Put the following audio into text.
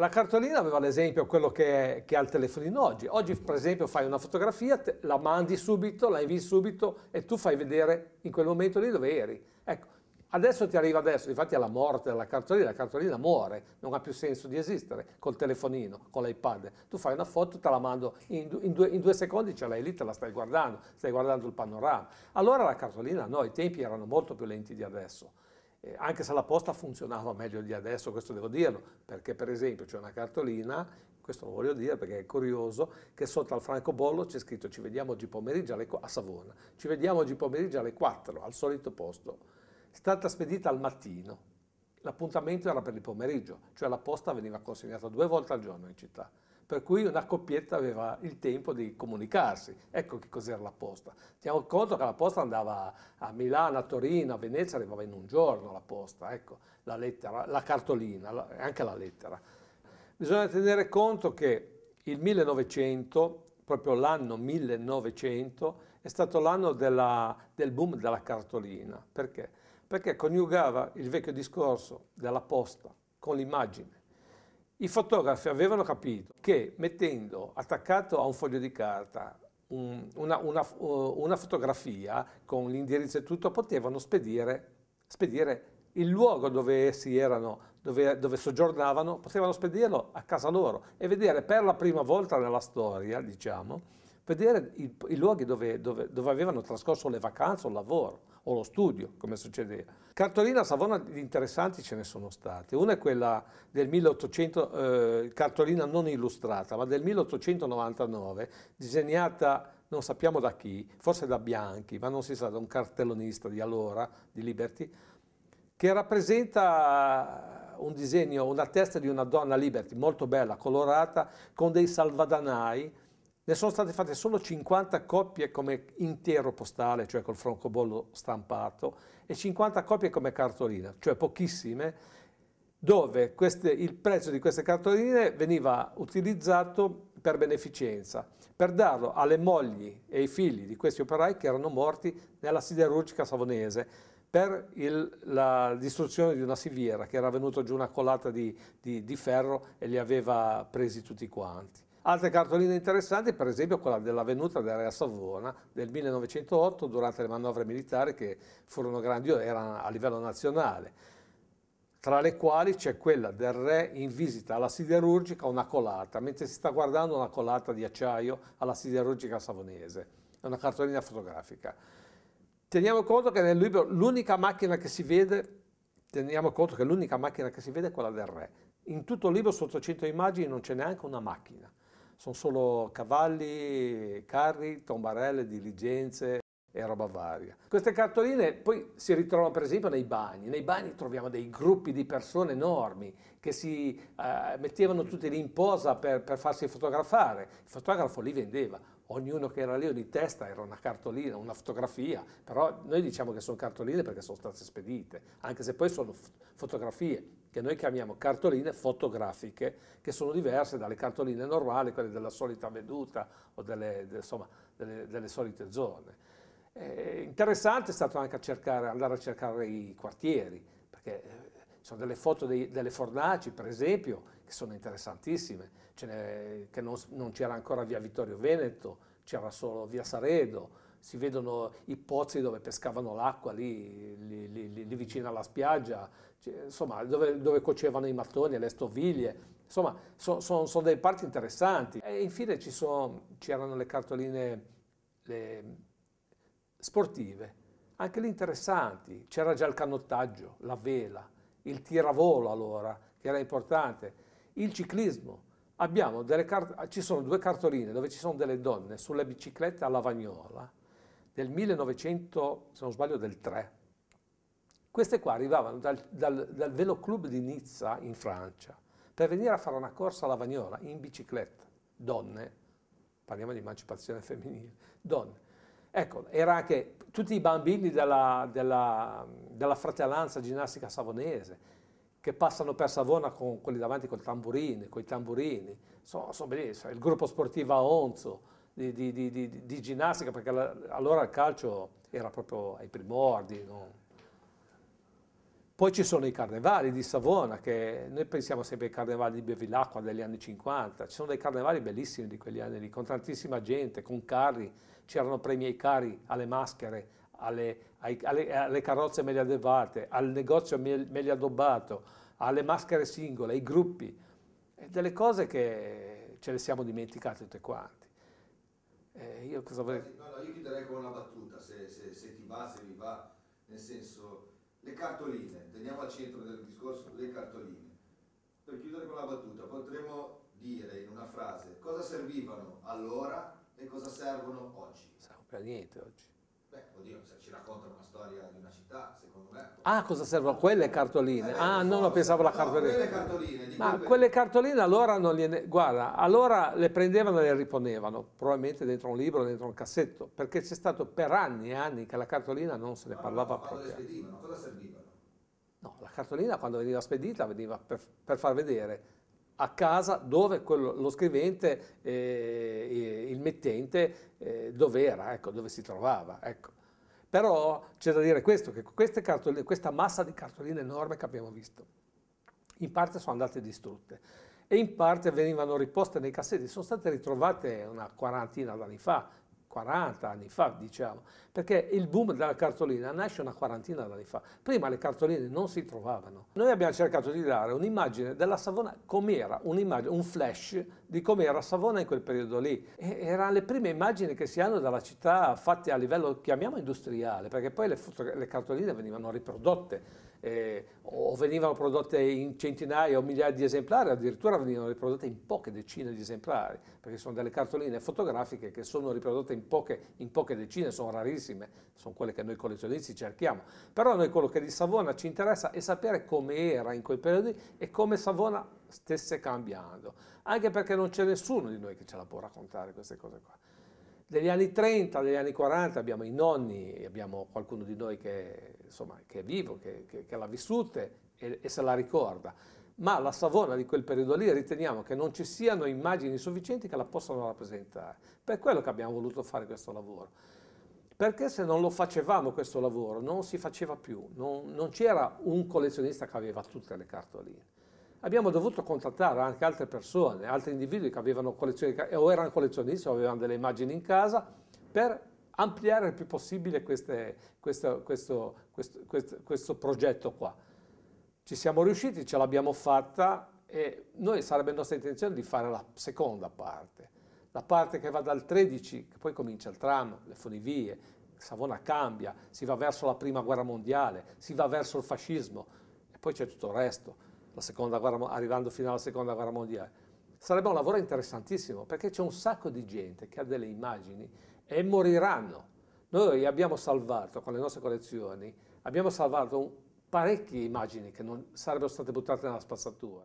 la cartolina aveva l'esempio, quello che, che ha il telefonino oggi. Oggi, per esempio, fai una fotografia, te, la mandi subito, la invii subito e tu fai vedere in quel momento lì dove eri. Ecco, adesso ti arriva adesso, infatti alla morte della cartolina, la cartolina muore, non ha più senso di esistere col telefonino, con l'iPad. Tu fai una foto, te la mando, in, in, due, in due, secondi ce l'hai lì, te la stai guardando, stai guardando il panorama. Allora la cartolina, no, i tempi erano molto più lenti di adesso eh, anche se la posta funzionava meglio di adesso, questo devo dirlo, perché per esempio c'è una cartolina, questo lo voglio dire perché è curioso, che sotto al francobollo c'è scritto ci vediamo oggi pomeriggio alle, a Savona, ci vediamo oggi pomeriggio alle 4, al solito posto. È stata spedita al mattino, l'appuntamento era per il pomeriggio, cioè la posta veniva consegnata due volte al giorno in città per cui una coppietta aveva il tempo di comunicarsi. Ecco che cos'era la posta. Teniamo conto che la posta andava a Milano, a Torino, a Venezia, arrivava in un giorno la posta, ecco, la lettera, la cartolina, anche la lettera. Bisogna tenere conto che il 1900, proprio l'anno 1900, è stato l'anno del boom della cartolina. Perché? Perché coniugava il vecchio discorso della posta con l'immagine i fotografi avevano capito che mettendo attaccato a un foglio di carta un, una, una, una, fotografia con l'indirizzo e tutto potevano spedire, spedire il luogo dove essi erano, dove, dove, soggiornavano, potevano spedirlo a casa loro e vedere per la prima volta nella storia, diciamo, vedere i, i luoghi dove, dove, dove avevano trascorso le vacanze o il lavoro o lo studio, come succedeva. Cartolina a Savona di interessanti ce ne sono state. Una è quella del 1800, eh, cartolina non illustrata, ma del 1899, disegnata non sappiamo da chi, forse da Bianchi, ma non si sa, da un cartellonista di allora, di Liberty, che rappresenta un disegno, una testa di una donna Liberty, molto bella, colorata, con dei salvadanai, ne sono state fatte solo 50 coppie come intero postale, cioè col francobollo stampato, e 50 coppie come cartolina, cioè pochissime, dove queste, il prezzo di queste cartoline veniva utilizzato per beneficenza, per darlo alle mogli e ai figli di questi operai che erano morti nella siderurgica savonese per il, la distruzione di una siviera che era venuta giù una colata di, di, di ferro e li aveva presi tutti quanti. Altre cartoline interessanti, per esempio quella della venuta del re a Savona del 1908 durante le manovre militari che furono grandi, erano a livello nazionale, tra le quali c'è quella del re in visita alla siderurgica, una colata, mentre si sta guardando una colata di acciaio alla siderurgica savonese. È una cartolina fotografica. Teniamo conto che nel libro l'unica macchina che si vede, teniamo conto che l'unica macchina che si vede è quella del re. In tutto il libro, sotto 100 immagini, non c'è neanche una macchina sono solo cavalli, carri, tombarelle, diligenze e roba varia. Queste cartoline poi si ritrovano per esempio nei bagni. Nei bagni troviamo dei gruppi di persone enormi che si eh, mettevano tutti lì in posa per, per, farsi fotografare. Il fotografo li vendeva. Ognuno che era lì, ogni testa era una cartolina, una fotografia, però noi diciamo che sono cartoline perché sono state spedite, anche se poi sono fotografie che noi chiamiamo cartoline fotografiche, che sono diverse dalle cartoline normali, quelle della solita veduta o delle, de, insomma, delle, delle solite zone. Eh, interessante è stato anche a cercare, andare a cercare i quartieri, perché eh, sono delle foto dei, delle fornaci, per esempio, che sono interessantissime, che non, non c'era ancora via Vittorio Veneto, c'era solo via Saredo, si vedono i pozzi dove pescavano l'acqua lì, lì, lì, lì, vicino alla spiaggia, cioè, insomma, dove, dove, cuocevano i mattoni e le stoviglie, insomma, sono son, son delle parti interessanti. E infine c'erano le cartoline le sportive, anche lì interessanti, c'era già il canottaggio, la vela, il tiravolo allora, che era importante, il ciclismo, Abbiamo delle ci sono due cartoline dove ci sono delle donne sulle biciclette a Lavagnola del 1900, se non sbaglio, del 3. Queste qua arrivavano dal, dal, dal Velo Club di Nizza in Francia per venire a fare una corsa a Lavagnola in bicicletta. Donne, parliamo di emancipazione femminile, donne. Ecco, era anche tutti i bambini della, della, della fratellanza ginnastica savonese che passano per Savona con quelli davanti con i tamburini, con i tamburini, sono, sono bellissimi. Il gruppo sportivo Onzo, di, di, di, di ginnastica, perché la, allora il calcio era proprio ai primordi. No? Poi ci sono i carnevali di Savona, che noi pensiamo sempre ai carnevali di Bevilacqua degli anni 50, ci sono dei carnevali bellissimi di quegli anni lì, con tantissima gente, con carri, c'erano premi ai carri, alle maschere, alle, ai, alle, alle carrozze meglio addebbate, al negozio meglio addobbato, alle maschere singole, ai gruppi, delle cose che ce le siamo dimenticate tutte quante. Eh, io cosa vorrei... No, no, io chiuderei con una battuta, se, se, se ti va, se vi va, nel senso, le cartoline, teniamo al centro del discorso le cartoline. Per chiudere con la battuta, potremmo dire in una frase cosa servivano allora e cosa servono oggi. Non servono per niente oggi. Oddio, se ci raccontano una storia di una città, secondo me... Ah, cosa servono? Quelle cartoline? Eh, ah, no, non pensavo alla cartolina. No, quelle cartoline. Ma quelle... quelle cartoline allora non gliene... Guarda, allora le prendevano e le riponevano, probabilmente dentro un libro, dentro un cassetto, perché c'è stato per anni e anni che la cartolina non se ne no, parlava no, proprio. Spedivano, cosa servivano? No, la cartolina quando veniva spedita veniva per, per far vedere a casa dove quello, lo scrivente, eh, il mettente, eh, dove era, ecco, dove si trovava. Ecco. Però c'è da dire questo, che questa massa di cartoline enorme che abbiamo visto, in parte sono andate distrutte e in parte venivano riposte nei cassetti, sono state ritrovate una quarantina d'anni fa, 40 anni fa, diciamo, perché il boom della cartolina nasce una quarantina d'anni fa. Prima le cartoline non si trovavano. Noi abbiamo cercato di dare un'immagine della Savona com'era, un flash di com'era Savona in quel periodo lì. E erano le prime immagini che si hanno dalla città fatte a livello, chiamiamo industriale, perché poi le, le cartoline venivano riprodotte eh, o venivano prodotte in centinaia o migliaia di esemplari, addirittura venivano riprodotte in poche decine di esemplari, perché sono delle cartoline fotografiche che sono riprodotte in poche, in poche decine, sono rarissime, sono quelle che noi collezionisti cerchiamo. Però noi quello che di Savona ci interessa è sapere come era in quei periodi e come Savona stesse cambiando, anche perché non c'è nessuno di noi che ce la può raccontare queste cose qua degli anni 30, degli anni 40 abbiamo i nonni, abbiamo qualcuno di noi che, insomma, che è vivo, che, che, che l'ha vissuta e, e, se la ricorda. Ma la Savona di quel periodo lì riteniamo che non ci siano immagini sufficienti che la possano rappresentare. Per quello che abbiamo voluto fare questo lavoro. Perché se non lo facevamo questo lavoro non si faceva più, non, non c'era un collezionista che aveva tutte le cartoline abbiamo dovuto contattare anche altre persone, altri individui che avevano collezioni o erano collezionisti o avevano delle immagini in casa per ampliare il più possibile queste, questo, questo, questo, questo, progetto qua. Ci siamo riusciti, ce l'abbiamo fatta e noi sarebbe nostra intenzione di fare la seconda parte, la parte che va dal 13, che poi comincia il tram, le funivie, Savona cambia, si va verso la prima guerra mondiale, si va verso il fascismo e poi c'è tutto il resto guerra, arrivando fino alla seconda guerra mondiale. Sarebbe un lavoro interessantissimo perché c'è un sacco di gente che ha delle immagini e moriranno. Noi abbiamo salvato con le nostre collezioni, abbiamo salvato parecchie immagini che non sarebbero state buttate nella spazzatura.